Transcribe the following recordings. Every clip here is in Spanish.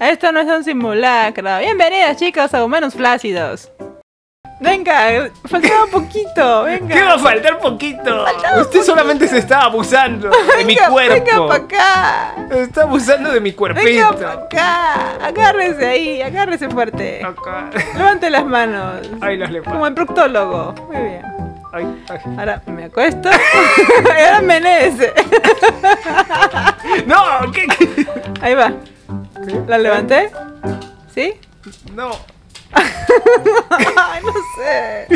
Esto no es un simulacro. Bienvenidos chicos a Humanos Flácidos. Venga, faltaba poquito, venga. ¿Qué va a faltar poquito? Faltaba Usted solamente se está abusando de mi cuerpo. Venga para acá. Está abusando de mi cuerpito. Venga para acá. Agárrese ahí, agárrese fuerte. Acá. Levante las manos. Ahí las Como levanto. el proctólogo. Muy bien. Ay, ay. Ahora me acuesto. y ahora menece. No, ¿qué? qué? Ahí va. ¿La levanté? ¿Sí? No. Ay, no sé.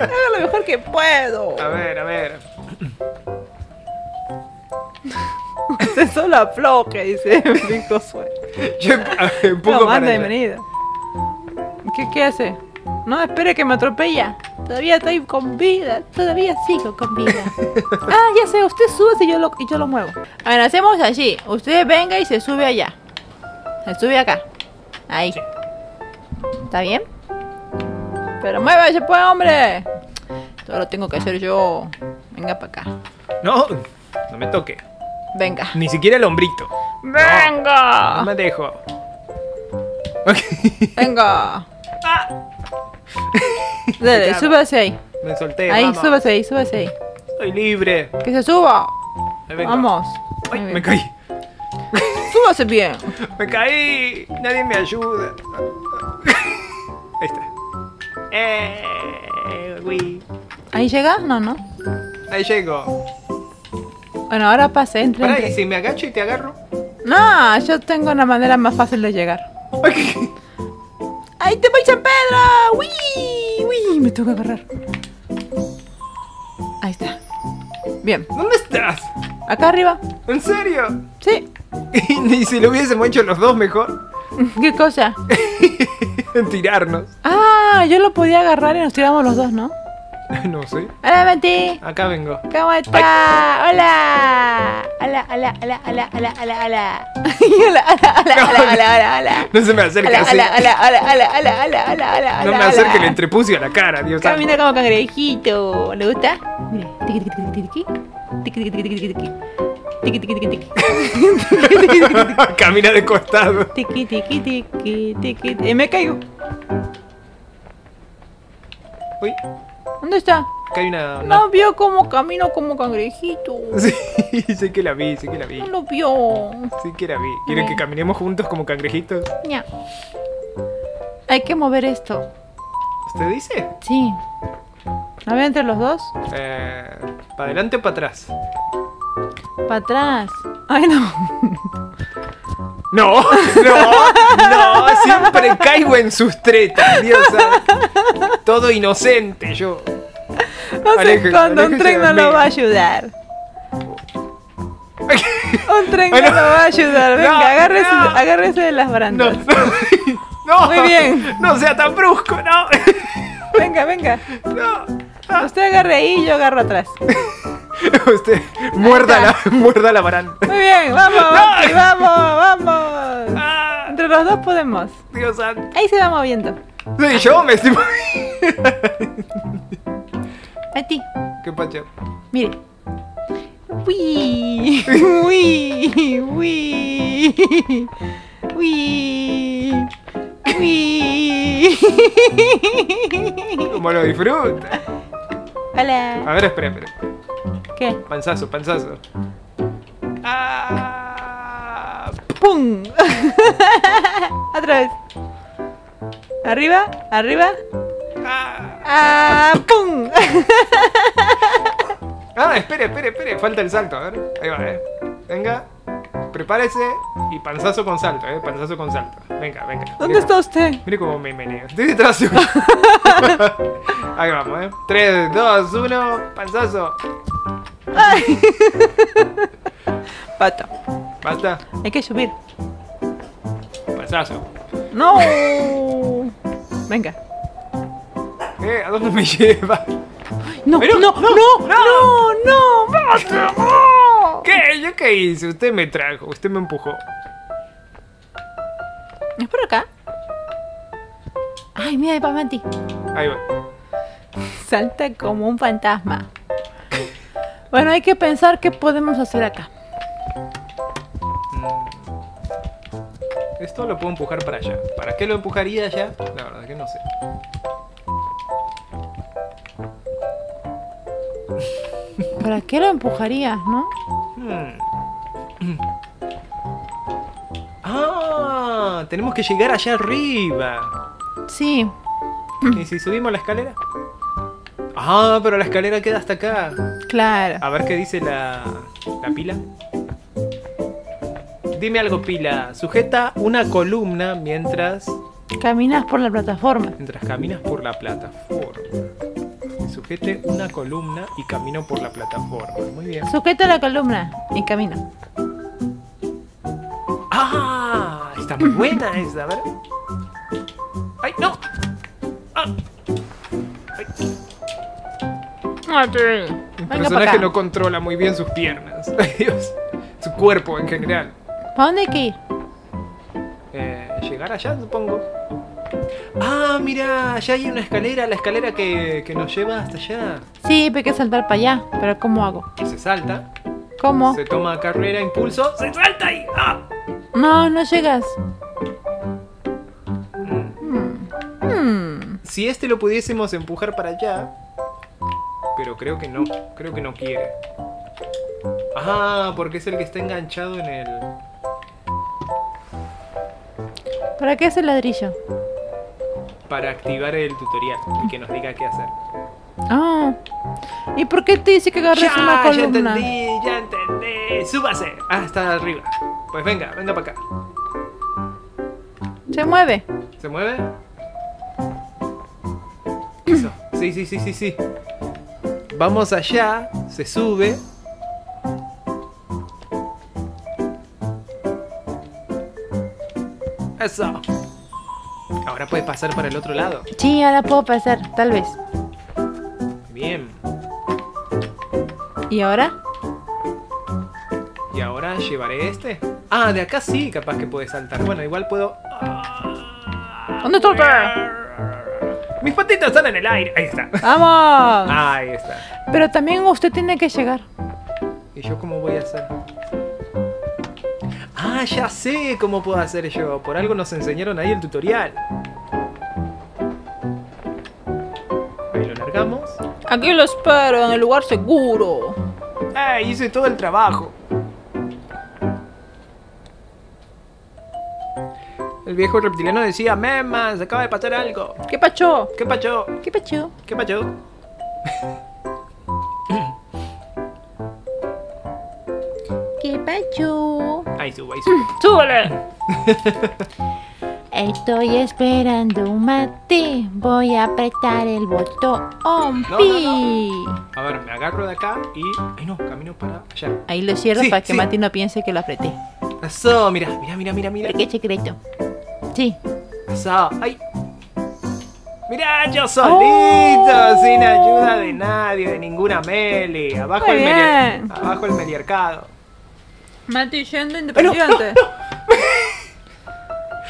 Hago lo mejor que puedo. A ver, a ver. Usted solo afloje, dice Big Josué. Yo No, manda, bienvenido. ¿Qué, ¿Qué hace? No, espere que me atropella. Todavía estoy con vida. Todavía sigo con vida. ah, ya sé. Usted sube y yo lo, y yo lo muevo. A ver, hacemos así. Usted venga y se sube allá. Se sube acá. Ahí. ¿Está bien? Pero muévase, pues, hombre. Todo lo tengo que hacer yo. Venga para acá. No, no me toque. Venga. Ni siquiera el hombrito. No Venga. me dejo. Venga. Ah, Dale, súbase ahí. me solté. Ahí, vamos. súbase ahí, súbase ahí. Soy libre. Que se suba. Vamos. Ay, me bien. caí. Súbase bien. Me caí. Nadie me ayuda. Ahí está. Eh, uy. ¿Ahí llega? No, no. Ahí llego. Bueno, ahora pase, entre, Pará, entre. ¿y si me agacho y te agarro? No, yo tengo una manera más fácil de llegar. ¡Ahí te voy, San Pedro! ¡Uy! ¡Uy! Me tengo que agarrar. Ahí está. Bien. ¿Dónde estás? Acá arriba. ¿En serio? Sí y si lo hubiésemos hecho los dos mejor. ¿Qué cosa? Tirarnos. Ah, yo lo podía agarrar y nos tiramos los dos, ¿no? no sé. Hola, Mati. Acá vengo. ¿Cómo está? Ay. Hola. Hola, hola, hola, hola, hola, hola, hola. hola, hola, hola, hola, hola, hola. No se me acerque así. Hola, hola, hola, hola, hola, hola, hola, hola. No me acerque el entrepucio a la cara, Dios Camina santo. como cangrejito. ¿Le gusta? Mira. Tiki, tiki, tiki, tiki. Tiki, tiki, tiki, tiki, tiki tiqui, tiqui. Camina de costado. Tiqui, tiqui, tiqui. Y me caigo. Uy, ¿Dónde está? acá hay una. una- No vio cómo camino como cangrejito. Sí, sé que la vi, sé que la vi. No lo vio. Sí que la vi. ¿Quieren que caminemos juntos como cangrejitos? Ña. Hay que mover esto. ¿Usted dice? Sí. A ver, entre los dos. Eh, ¿Para adelante o para atrás? Para atrás. Ay, no. No, no, no, siempre caigo en sus tretas, Dios santo. Todo inocente, yo. No Aleje- esconda, un tren no lo va a ayudar. Un tren no, lo va a ayudar. Venga, No, agárrese, no. agárrese de las No, barandas. no, Muy bien. no sea tan brusco, no, Venga, venga. no. Usted agarre ahí y yo agarro atrás. Usted muerda la, muerda la baranda. Muy bien, vamos, vamos, vamos. Ah, Entre los dos podemos. Dios santo. Ahí se va moviendo. Sí, yo me estoy moviendo. Mati, ¿Qué pacho? mire. Uy, uy, uy, uy, uy. ¿Cómo lo disfruta? Hola. A ver, espera, espera. ¿Qué? Panzazo, panzazo. Ah, ¡Pum! Otra vez. Arriba, arriba. ah. ¡Ah! ¡Pum! Ah, espere, espere, espere. Falta el salto, a ver. Ahí va, eh. Venga. Prepárese y panzazo con salto, eh. Panzazo con salto. Venga, venga. ¿Dónde Mire- está usted? Mire cómo me meneo. Estoy detrás suyo. Ahí vamos, eh. 3, 2, 1. Panzazo. ¡Ay! Pato. Basta. Hay que subir. Panzazo. ¡No! Venga. Eh, ¿a dónde me lleva? No, Pero- no, no, no, no, no, Pato, no. ¿Qué? ¿Yo qué hice? Usted me trajo, usted me empujó. ¿Es por acá? Ay, mira, ahí va Mati. Ahí va. Salta como un fantasma. Bueno, hay que pensar qué podemos hacer acá. Esto lo puedo empujar para allá. ¿Para qué lo empujaría allá? La verdad que no sé. ¿Para qué lo empujarías, no? Hmm. Ah, tenemos que llegar allá arriba. Sí. ¿Y si subimos la escalera? Ah, pero la escalera queda hasta acá. Claro. A ver qué dice la, la pila. Dime algo, pila. Sujeta una columna mientras, Caminas por la plataforma. mientras caminas por la plataforma. Sujete una columna y camino por la plataforma. Muy bien. Sujeta la columna y camina. ¡Ah! Está muy buena esa, a ver. ¡Ay, no! ¡Ah! Venga para personaje no controla muy bien sus piernas. Dios. Su cuerpo en general. ¿Para dónde hay que ir? Eh, llegar allá, supongo. Ah, mira, allá hay una escalera, la escalera que, que nos lleva hasta allá. Sí, pero hay que saltar para allá. Pero ¿cómo hago? Se salta, ¿Cómo? se toma carrera, impulso, se salta y ¡ah! No, no llegas. Mm. Hmm. Si este lo pudiésemos empujar para allá, pero creo que no, creo que no quiere. Ah, porque es el que está enganchado en el... ¿Para qué es el ladrillo? para activar el tutorial y que nos diga qué hacer. Ah. ¿Y por qué te dice que agarres Ya, una ya columna? entendí, ya entendí. Súbase. Ah, está arriba. Pues venga, venga para acá. Se mueve. ¿Se mueve? Eso. Sí, sí, sí, sí, sí. Vamos allá, se sube. Eso. Ahora puede pasar para el otro lado. Sí, ahora puedo pasar, tal vez. Bien. ¿Y ahora? Y ahora llevaré este. Ah, de acá sí, capaz que puede saltar. Bueno, igual puedo. ¿Dónde usted? Mis patitas están en el aire. Ahí está. ¡Vamos! Ahí está. Pero también usted tiene que llegar. ¿Y yo cómo voy a hacer? Ah, ya sé cómo puedo hacer yo. Por algo nos enseñaron ahí el tutorial. Ahí lo largamos. Aquí lo espero, en el lugar seguro. ¡Ah! Hice todo el trabajo. El viejo reptiliano decía, Memas, acaba de pasar algo. ¿Qué pacho? ¿Qué pacho? ¿Qué pacho? ¿Qué pacho? ¿Qué pacho? Ahí subo, ahí subo. ¡Súbele! Estoy esperando un mate. Voy a apretar el botón. no. A ver, me agarro de acá y... Ay no, camino para allá. Ahí lo cierro Sí, para que sí. Mati no piense que lo apreté. Eso, mira, mira, mira, mira, mira. Porque es secreto. Sí. Eso, ay. Mira, yo solito, sin ayuda de nadie, de ninguna Meli. Abajo Muy el melier- abajo el meliarcado. Mati siendo independiente.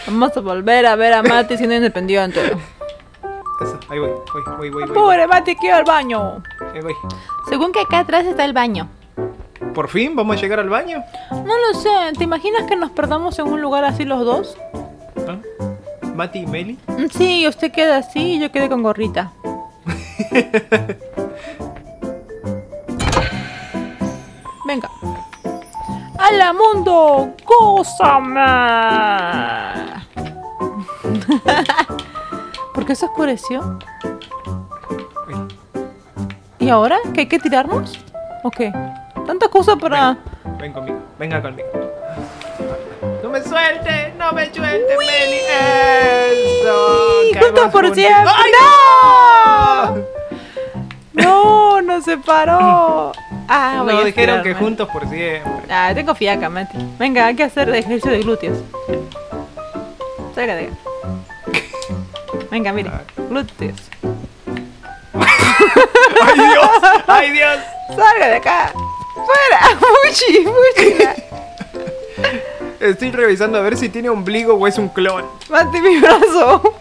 Vamos a volver a ver a Mati siendo independiente. Eso, ahí voy, voy, voy, voy, voy. Pobre Mati, quiero al baño. Ahí voy. Según que acá atrás está el baño. ¿Por fin vamos a llegar al baño? No lo sé, ¿te imaginas que nos perdamos en un lugar así los dos? Mati y Meli. Mm, Sí, usted queda así y yo quedé con gorrita. Venga. ¡Hala mundo! ¡Gózame! ¿Por qué se oscureció? ¿Y ahora? ¿Que hay que tirarnos? ¿O qué? Tanta cosa para... Ven, ven conmigo, venga conmigo. No me suelte, no me suelte, Meli. Eso. ¡Y caemos juntos por siempre! ¡Ay, ¡No! ¡No se paró! Ah, no, dijeron que juntos por siempre. Ah, tengo fiaca, Mati. Venga, hay que hacer ejercicio de glúteos. Salga de acá. Venga, mire. Glúteos. ¡Ay, Dios! ¡Ay, Dios! Salga de acá. ¡Fuera! ¡Fuchi! ¡Fuchi! Estoy revisando a ver si tiene ombligo o es un clon. Mati, mi brazo.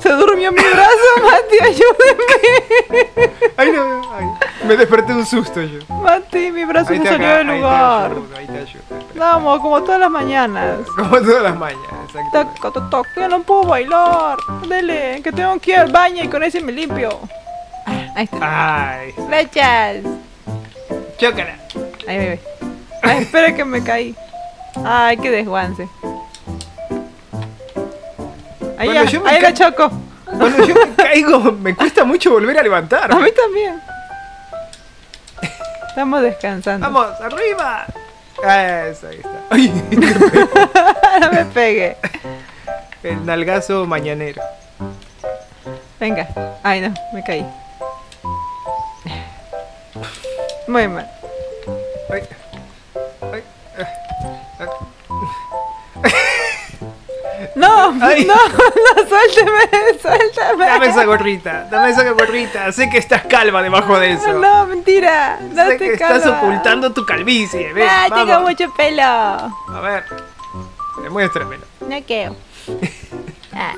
Se durmió mi brazo, Mati, ayúdeme. Ay, no, ay. Me desperté de un susto yo. Mati, mi brazo Ahí se salió acá- del ahí te lugar. ayudo, ahí te ayudo, espera. Vamos, como todas las mañanas. Como todas las mañanas, exacto. Toc, toc, toc, ya no puedo bailar. Dele, que tengo que ir al baño y con ese me limpio. Ah, Ahí está. Ay, Flechas. chócala. Ahí voy, voy. Ay, espera que me caí. Ay, qué desguance. Ahí, Cuando yo me ahí ca- la choco. Cuando yo me caigo, me cuesta mucho volver a A levantarme. mí también. Estamos descansando. Vamos, arriba. Ah, Eso, ahí está. Ay, no me pegue. el nalgazo mañanero. Venga. Ay, no, me caí. Muy mal. Ay, ay, No, Ay. no, no, suélteme, suélteme. Dame esa gorrita, dame esa gorrita. Sé que estás calva debajo de eso. No, mentira. No sé te que estás calma. ocultando tu calvicie. Ven, Ah, tengo mucho pelo. A ver, demuéstramelo. No quiero. Ah.